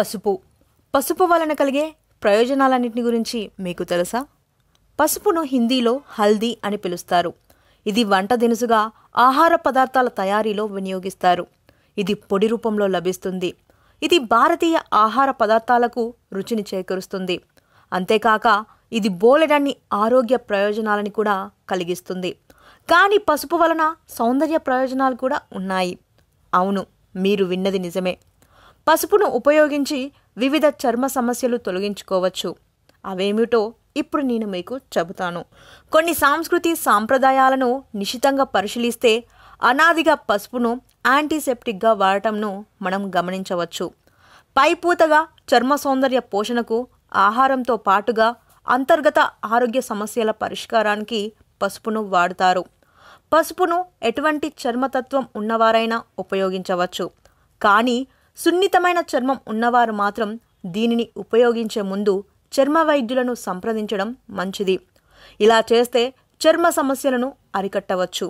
పసుపు. పసుపు వలన కలిగే ప్రయోజనాలన్నింటి గురించి మీకు తెలుసా? పసుపును హిందీలో హల్దీ అని పిలుస్తారు. ఇది వంట దినుసుగా ఆహార పదార్థాల తయారీలో వినియోగిస్తారు. ఇది పొడి రూపంలో లభిస్తుంది. ఇది భారతీయ ఆహార పదార్థాలకు రుచిని చేకూరుస్తుంది. అంతేకాక ఇది బోలెడన్ని ఆరోగ్య ప్రయోజనాలని కూడా కలిగిస్తుంది. కానీ పసుపు వలన సౌందర్య ప్రయోజనాలు కూడా ఉన్నాయి. అవును మీరు విన్నది నిజమే. పసుపును ఉపయోగించి వివిధ చర్మ సమస్యలు తొలగించుకోవచ్చు. అవేమిటో ఇప్పుడు నేను మీకు చెబుతాను. కొన్ని సాంస్కృతి సాంప్రదాయాలను నిశితంగా పరిశీలిస్తే అనాదిగా పసుపును యాంటీసెప్టిక్గా వాడటంను మనం గమనించవచ్చు. పైపూతగా చర్మ సౌందర్య పోషణకు ఆహారంతో పాటుగా అంతర్గత ఆరోగ్య సమస్యల పరిష్కారానికి పసుపును వాడుతారు. పసుపును ఎటువంటి చర్మతత్వం ఉన్నవారైనా ఉపయోగించవచ్చు. కానీ సున్నితమైన చర్మం ఉన్నవారు మాత్రం దీనిని ఉపయోగించే ముందు చర్మ వైద్యులను సంప్రదించడం మంచిది. ఇలా చేస్తే చర్మ సమస్యలను అరికట్టవచ్చు.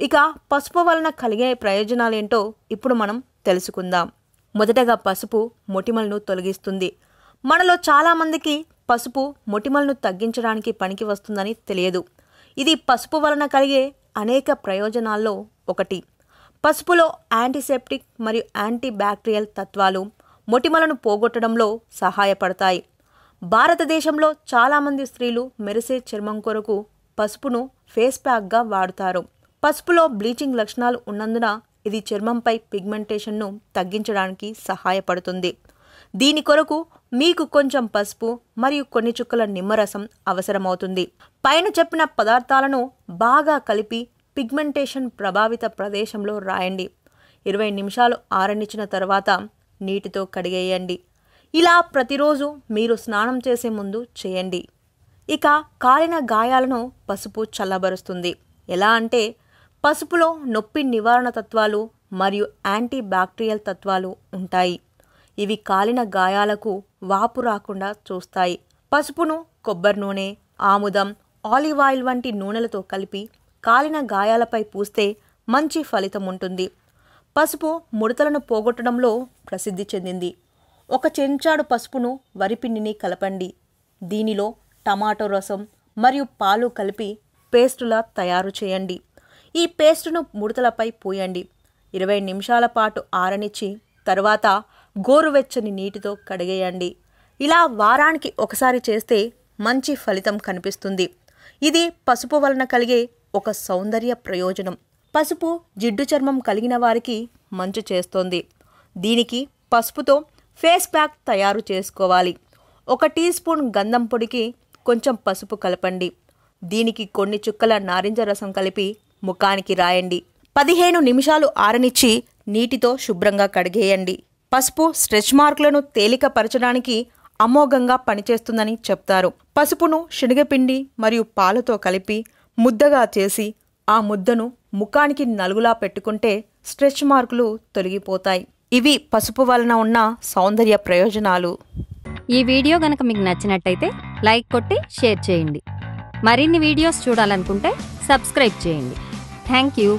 ఇక పసుపు వలన కలిగే ప్రయోజనాలేంటో ఇప్పుడు మనం తెలుసుకుందాం. మొదటగా పసుపు మొటిమలను తొలగిస్తుంది. మనలో చాలామందికి పసుపు మొటిమలను తగ్గించడానికి పనికి వస్తుందని తెలియదు. ఇది పసుపు వలన కలిగే అనేక ప్రయోజనాల్లో ఒకటి. పసుపులో యాంటీసెప్టిక్ మరియు యాంటీ బ్యాక్టీరియల్ తత్వాలు మొటిమలను పోగొట్టడంలో సహాయపడతాయి. భారతదేశంలో చాలామంది స్త్రీలు మెరిసే చర్మం కొరకు పసుపును ఫేస్ ప్యాక్గా వాడుతారు. పసుపులో బ్లీచింగ్ లక్షణాలు ఉన్నందున ఇది చర్మంపై పిగ్మెంటేషన్ను తగ్గించడానికి సహాయపడుతుంది. దీని కొరకు మీకు కొంచెం పసుపు మరియు కొన్ని చుక్కల నిమ్మరసం అవసరమవుతుంది. పైన చెప్పిన పదార్థాలను బాగా కలిపి పిగ్మెంటేషన్ ప్రభావిత ప్రదేశంలో రాయండి. ఇరవై నిమిషాలు ఆరనిచ్చిన తర్వాత నీటితో కడిగేయండి. ఇలా ప్రతిరోజు మీరు స్నానం చేసే ముందు చేయండి. ఇక కాలిన గాయాలను పసుపు చల్లబరుస్తుంది. ఎలా అంటే పసుపులో నొప్పి నివారణ తత్వాలు మరియు యాంటీ బ్యాక్టీరియల్ తత్వాలు ఉంటాయి. ఇవి కాలిన గాయాలకు వాపు రాకుండా చూస్తాయి. పసుపును కొబ్బరి నూనె ఆముదం ఆలివ్ ఆయిల్ వంటి నూనెలతో కలిపి కాలిన గాయాలపై పూస్తే మంచి ఫలితం ఉంటుంది పసుపు ముడతలను పోగొట్టడంలో ప్రసిద్ధి చెందింది. ఒక చెంచాడు పసుపును వరిపిండిని కలపండి. దీనిలో టమాటో రసం మరియు పాలు కలిపి పేస్టులా తయారు చేయండి. ఈ పేస్టును ముడతలపై పూయండి. ఇరవై నిమిషాల పాటు ఆరనిచ్చి తర్వాత గోరువెచ్చని నీటితో కడిగేయండి. ఇలా వారానికి ఒకసారి చేస్తే మంచి ఫలితం కనిపిస్తుంది. ఇది పసుపు వలన కలిగే ఒక సౌందర్య ప్రయోజనం. పసుపు జిడ్డు చర్మం కలిగిన వారికి మంచు చేస్తోంది. దీనికి పసుపుతో ఫేస్ ప్యాక్ తయారు చేసుకోవాలి. ఒక టీ స్పూన్ గంధం పొడికి కొంచెం పసుపు కలపండి. దీనికి కొన్ని చుక్కల నారింజ రసం కలిపి ముఖానికి రాయండి. పదిహేను నిమిషాలు ఆరనిచ్చి నీటితో శుభ్రంగా కడిగేయండి. పసుపు స్ట్రెచ్ మార్కులను తేలికపరచడానికి అమోఘంగా పనిచేస్తుందని చెప్తారు. పసుపును శనగపిండి మరియు పాలతో కలిపి ముద్దగా చేసి ఆ ముద్దను ముఖానికి నలుగులా పెట్టుకుంటే స్ట్రెచ్ మార్కులు తొలగిపోతాయి. ఇవి పసుపు వలన ఉన్న సౌందర్య ప్రయోజనాలు. ఈ వీడియో గనక మీకు నచ్చినట్టయితే లైక్ కొట్టి షేర్ చేయండి. మరిన్ని వీడియోస్ చూడాలనుకుంటే సబ్స్క్రైబ్ చేయండి. Thank you.